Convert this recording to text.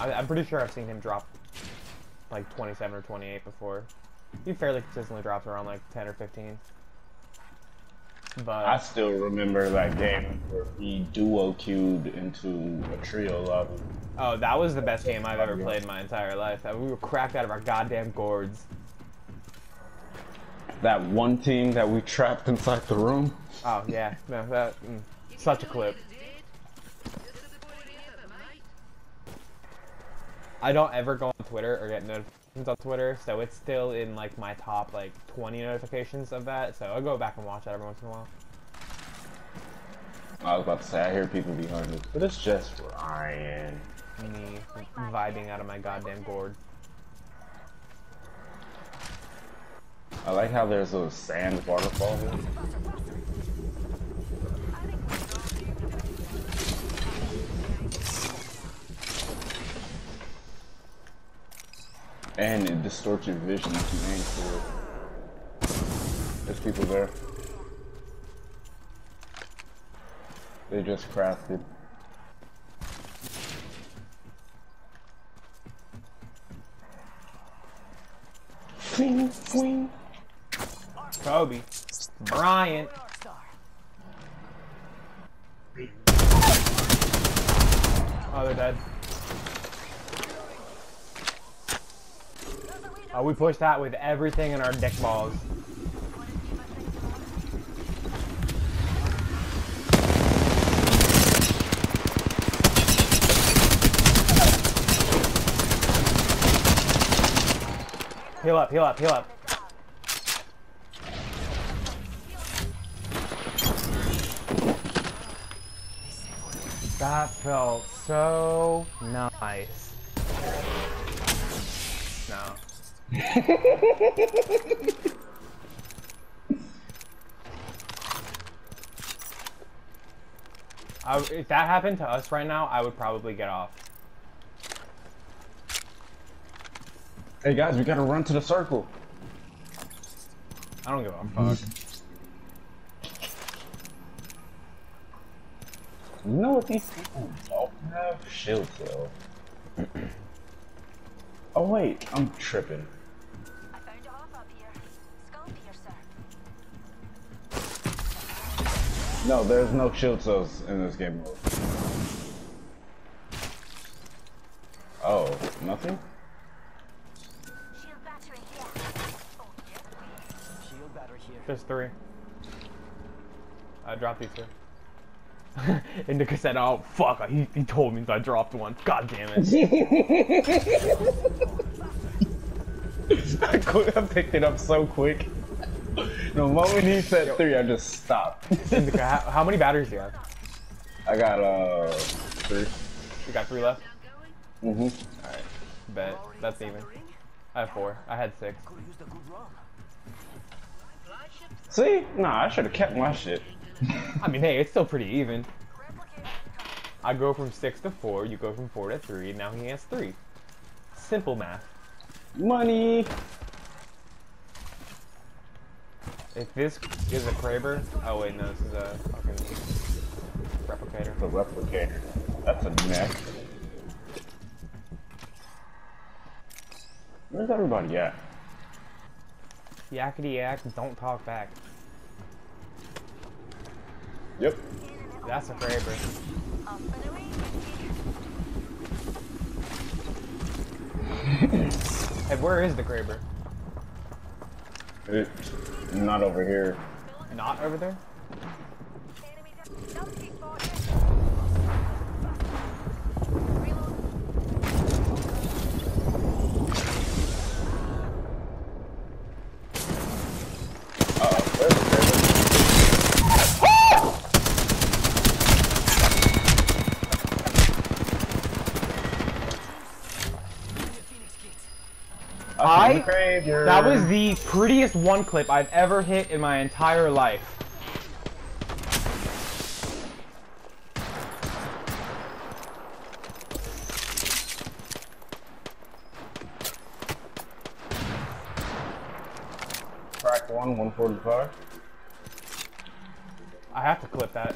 I, I'm pretty sure I've seen him drop like 27 or 28 before. He fairly consistently drops around like 10 or 15. But I still remember that game where he duo queued into a trio level. oh, that was the best game I've ever played in my entire life. We were cracked out of our goddamn gourds. That one team that we trapped inside the room. Oh yeah, no, that mm, such a clip. I don't ever go on Twitter or get notifications on Twitter, so it's still in like my top like 20 notifications of that. So I'll go back and watch that every once in a while. I was about to say, I hear people behind us, but it's just Ryan. Me vibing out of my goddamn gourd. I like how there's a sand waterfall here. And it distorts your vision if you aim for it. There's people there. They just crafted. Fling, fling. Kobe, Bryant. Oh, they're dead. Oh, we pushed that with everything in our dick balls. Heal up, heal up, heal up. That felt so nice. I, if that happened to us right now, I would probably get off. Hey guys, we gotta run to the circle. I don't give a fuck. You know what these people don't have? Shield cell. oh wait, I'm tripping. No, there's no shield cells in this game mode. Oh, nothing? Shield battery here. Oh, yeah. Shield battery here. There's three. I dropped these two. Indica said, oh fuck, he, he told me so I dropped one. God damn it. I cou- I picked it up so quick. The moment he said three, I just stopped. Indica, how, how many batteries do you have? I got uh three. You got three left? Mm-hmm. Alright, bet. That's even. I have four. I had six. Could have used a good run. See? Nah, I should have kept my shit. I mean, hey, it's still pretty even. I go from six to four, you go from four to three, now he has three. Simple math. Money. If this is a Kraber, oh wait, no, this is a fucking replicator. The replicator. That's a neck. Where's everybody at? Yakety yak, don't talk back. Yep. That's a Kraber. Up and away. Hey, where is the Kraber? It's not over here. Not over there? Enemies are dumpy spotted. Reload. Uh, where's the Kraber? I- That was the prettiest one clip I've ever hit in my entire life. crack one, 145. I have to clip that.